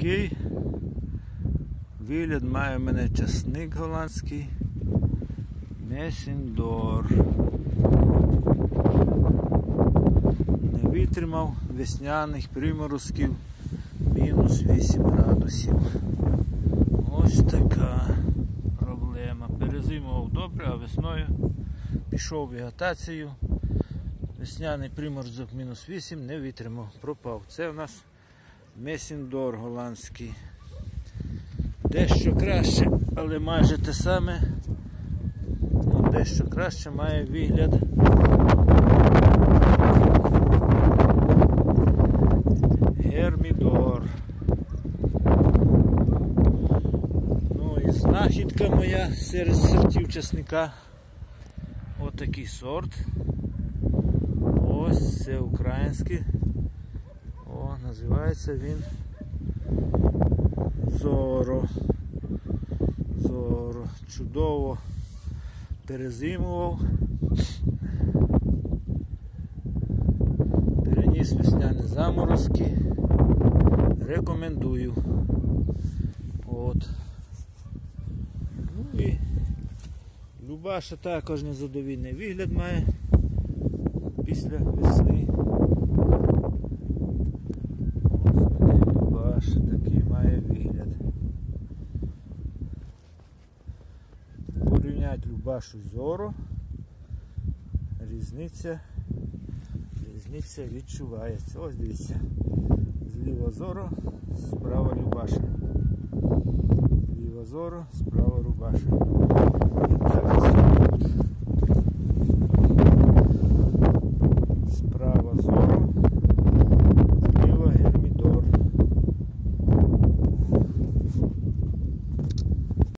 такий вигляд має в мене часник голландський. Месіндор. Не витримав весняних приморозків мінус 8 градусів. Ось така проблема. Перезимував добре, а весною пішов в вегетацію. Весняний приморозок мінус 8 не витримав, пропав. Це у нас Месіндор голландський. Дещо краще, але майже те саме. Ну, дещо краще має вигляд. Гермідор. Ну і знахідка моя серед сортів часника. Отакий сорт. Ось це український. Називається він Зоро. Зоро. Чудово перезимував. Переніс весняні заморозки. Рекомендую. От. Ну і Любаша також незадовільний вигляд має після весни. Ось мене Любаша такий має вигляд. Порівняти Любашу з Зоро. Різниця, різниця відчувається. Ось дивіться. Зліва Зоро, справа Любаша. Зліва Зоро, справа Рубаша. І так,